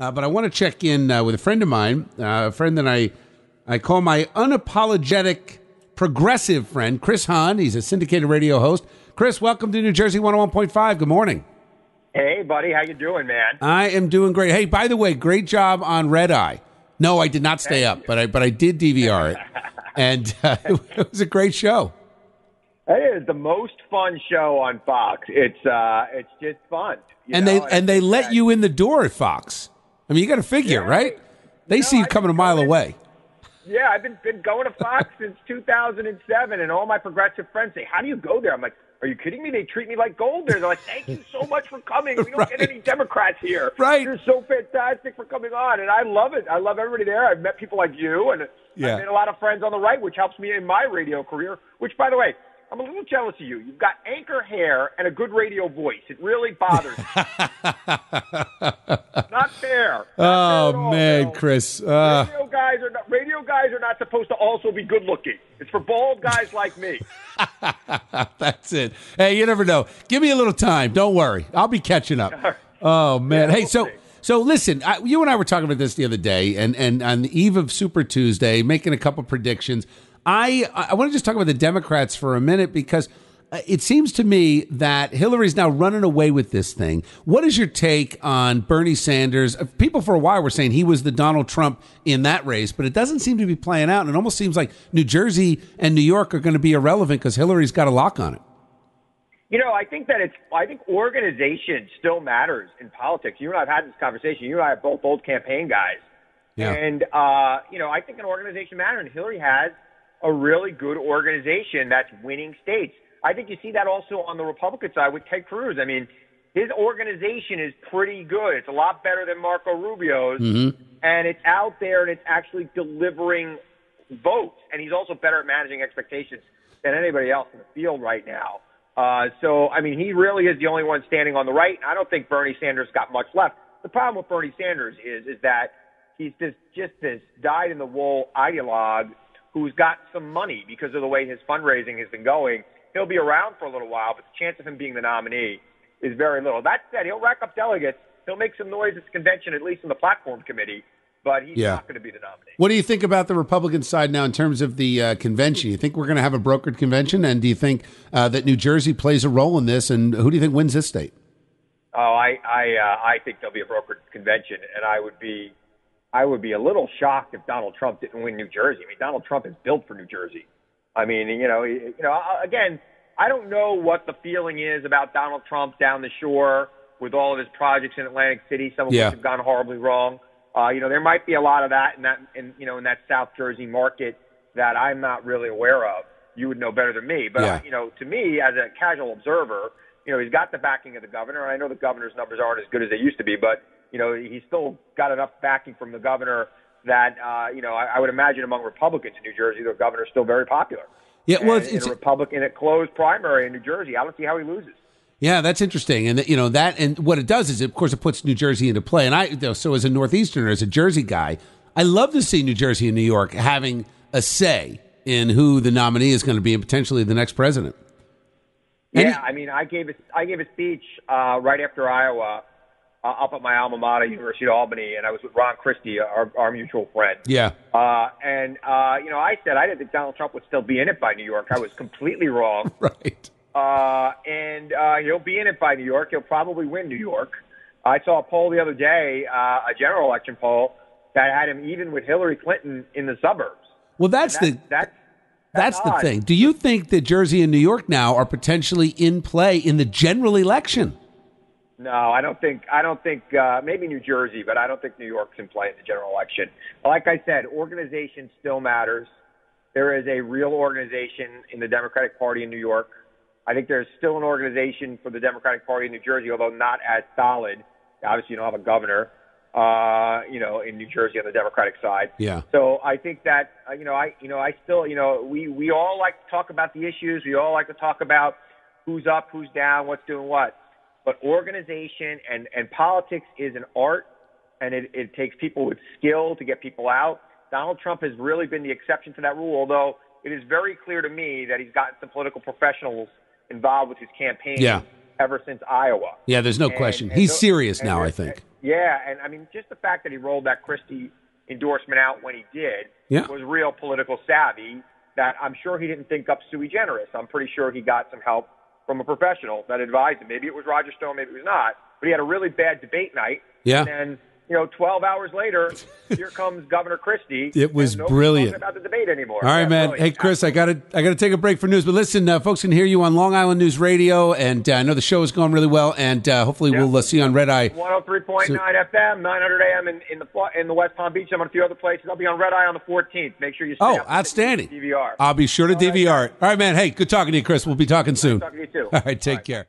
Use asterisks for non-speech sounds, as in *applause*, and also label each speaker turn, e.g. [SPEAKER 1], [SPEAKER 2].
[SPEAKER 1] uh, but I want to check in uh, with a friend of mine, uh, a friend that I I call my unapologetic progressive friend, Chris Hahn. He's a syndicated radio host. Chris, welcome to New Jersey 101.5. Good morning.
[SPEAKER 2] Hey, buddy, how you doing, man?
[SPEAKER 1] I am doing great. Hey, by the way, great job on Red Eye. No, I did not stay up, but I but I did DVR it, *laughs* and uh, *laughs* it was a great show.
[SPEAKER 2] It is the most fun show on Fox. It's uh, it's just fun.
[SPEAKER 1] and
[SPEAKER 2] know?
[SPEAKER 1] they and they let you in the door at Fox. I mean, you got to figure,
[SPEAKER 2] Yeah.
[SPEAKER 1] right? They
[SPEAKER 2] No,
[SPEAKER 1] see you coming a mile away.
[SPEAKER 2] Yeah, I've been been going to Fox *laughs* since 2007, and all my progressive friends say, "How do you go there?" I'm like, "Are you kidding me? They treat me like gold there." They're like, "Thank you so much for coming. We don't
[SPEAKER 1] Right. *laughs*
[SPEAKER 2] get any Democrats here. *laughs*
[SPEAKER 1] Right.
[SPEAKER 2] You're so fantastic for coming on, and I love it. I love everybody there. I've met people like you, and
[SPEAKER 1] Yeah.
[SPEAKER 2] I've made a lot of friends on the right, which helps me in my radio career. Which, by the way. I'm a little jealous of you. You've got anchor hair and a good radio voice. It really bothers me. *laughs* Not fair. Not
[SPEAKER 1] Oh
[SPEAKER 2] all,
[SPEAKER 1] man,
[SPEAKER 2] Bill.
[SPEAKER 1] Chris. Uh,
[SPEAKER 2] radio guys are not, radio guys are not supposed to also be good looking. It's for bald guys *laughs* like me. *laughs*
[SPEAKER 1] that's it. Hey, you never know. Give me a little time. Don't worry. I'll be catching up. Oh man.
[SPEAKER 2] Yeah,
[SPEAKER 1] hey, so
[SPEAKER 2] see.
[SPEAKER 1] so listen. I, you and I were talking about this the other day, and and on the eve of Super Tuesday, making a couple predictions. I I want to just talk about the Democrats for a minute because. uh, It seems to me that Hillary's now running away with this thing. What is your take on Bernie Sanders? Uh, People for a while were saying he was the Donald Trump in that race, but it doesn't seem to be playing out. And it almost seems like New Jersey and New York are going to be irrelevant because Hillary's got a lock on it.
[SPEAKER 2] You know, I think that it's. I think organization still matters in politics. You and I have had this conversation. You and I are both old campaign guys,
[SPEAKER 1] Yeah.
[SPEAKER 2] and uh, you know, I think an organization matters. And Hillary has a really good organization that's winning states. I think you see that also on the Republican side with Ted Cruz. I mean, his organization is pretty good. It's a lot better than Marco Rubio's, and it's out there and it's actually delivering votes. And he's also better at managing expectations than anybody else in the field right now. Uh, so, I mean, he really is the only one standing on the right. I don't think Bernie Sanders got much left. The problem with Bernie Sanders is is that he's this just this dyed in the wool ideologue who's got some money because of the way his fundraising has been going. He'll be around for a little while, but the chance of him being the nominee is very little. That said, he'll rack up delegates. He'll make some noise at the convention, at least in the platform committee, but he's
[SPEAKER 1] Yeah.
[SPEAKER 2] not going to be the nominee.
[SPEAKER 1] What do you think about the Republican side now in terms of the uh, convention? You think we're going to have a brokered convention, and do you think uh, that New Jersey plays a role in this? And who do you think wins this state?
[SPEAKER 2] Oh, I I uh, I think there'll be a brokered convention, and I would be I would be a little shocked if Donald Trump didn't win New Jersey. I mean, Donald Trump is built for New Jersey. I mean, you know, you know, again, I don't know what the feeling is about Donald Trump down the shore with all of his projects in Atlantic City, some of
[SPEAKER 1] Yeah.
[SPEAKER 2] which have gone horribly wrong. Uh, you know, there might be a lot of that in that, in, you know, in that South Jersey market that I'm not really aware of. You would know better than me, but
[SPEAKER 1] Yeah.
[SPEAKER 2] uh, you know, to me as a casual observer, you know, he's got the backing of the governor. I know the governor's numbers aren't as good as they used to be, but you know, he's still got enough backing from the governor that uh, you know, I, I would imagine among Republicans in New Jersey, the governor's still very popular.
[SPEAKER 1] Yeah, well,
[SPEAKER 2] And
[SPEAKER 1] it's,
[SPEAKER 2] in a Republican a closed primary in New Jersey, I don't see how he loses.
[SPEAKER 1] yeah, that's interesting, and you know that, and what it does is, of course, it puts New Jersey into play. And I, so as a northeasterner, as a Jersey guy, I love to see New Jersey and New York having a say in who the nominee is going to be and potentially the next president.
[SPEAKER 2] Yeah, I mean, I gave a, I gave a speech uh, right after Iowa uh, up at my alma mater, University of Albany, and I was with Ron Christie, our, our mutual friend.
[SPEAKER 1] Yeah,
[SPEAKER 2] Uh, and uh, you know, I said I didn't think Donald Trump would still be in it by New York. I was completely wrong. *laughs*
[SPEAKER 1] right.
[SPEAKER 2] Uh, and uh, he'll be in it by New York. He'll probably win New York. I saw a poll the other day, uh, a general election poll, that had him even with Hillary Clinton in the suburbs.
[SPEAKER 1] Well, that's
[SPEAKER 2] That's
[SPEAKER 1] the
[SPEAKER 2] that's
[SPEAKER 1] That's the
[SPEAKER 2] odd.
[SPEAKER 1] thing. Do you think that Jersey and New York now are potentially in play in the general election?
[SPEAKER 2] No, I don't think. I don't think. Uh, maybe New Jersey, but I don't think New York's in play in the general election. Like I said, organization still matters. There is a real organization in the Democratic Party in New York. I think there's still an organization for the Democratic Party in New Jersey, although not as solid. Obviously, you don't have a governor, uh, you know, in New Jersey on the Democratic side.
[SPEAKER 1] Yeah.
[SPEAKER 2] So I think that uh, you know I you know I still you know we we all like to talk about the issues. We all like to talk about who's up, who's down, what's doing what. But organization and and politics is an art, and it, it takes people with skill to get people out. Donald Trump has really been the exception to that rule, although it is very clear to me that he's gotten some political professionals involved with his campaign
[SPEAKER 1] Yeah.
[SPEAKER 2] ever since Iowa.
[SPEAKER 1] Yeah, there's no
[SPEAKER 2] And-
[SPEAKER 1] question.
[SPEAKER 2] and
[SPEAKER 1] He's serious now, I think.
[SPEAKER 2] Yeah, and I mean, just the fact that he rolled that Christie endorsement out when he did
[SPEAKER 1] Yeah.
[SPEAKER 2] was real political savvy. That I'm sure he didn't think up sui generis. I'm pretty sure he got some help from a professional that advised him. Maybe it was Roger Stone, maybe it was not. But he had a really bad debate night.
[SPEAKER 1] Yeah.
[SPEAKER 2] And then, you know, 12 hours later, *laughs* here comes Governor Christie.
[SPEAKER 1] It was brilliant.
[SPEAKER 2] about the debate anymore.
[SPEAKER 1] All right,
[SPEAKER 2] Yeah,
[SPEAKER 1] man.
[SPEAKER 2] brilliant.
[SPEAKER 1] Hey, Chris, I got to I got to take a break for news, but listen, uh, folks can hear you on Long Island News Radio, and uh, I know the show is going really well, and uh, hopefully we'll uh, see you on Red Eye.
[SPEAKER 2] 103.9
[SPEAKER 1] So-
[SPEAKER 2] FM, 900 AM in, in the in the West Palm Beach. I'm on a few other places. I'll be on Red Eye on the 14th. Make sure you. stay
[SPEAKER 1] Oh, outstanding!
[SPEAKER 2] DVR.
[SPEAKER 1] I'll be sure to
[SPEAKER 2] All right,
[SPEAKER 1] DVR. All right, man. Hey, good talking to you, Chris. We'll be talking soon.
[SPEAKER 2] talking to you too. *laughs*
[SPEAKER 1] All right, take care.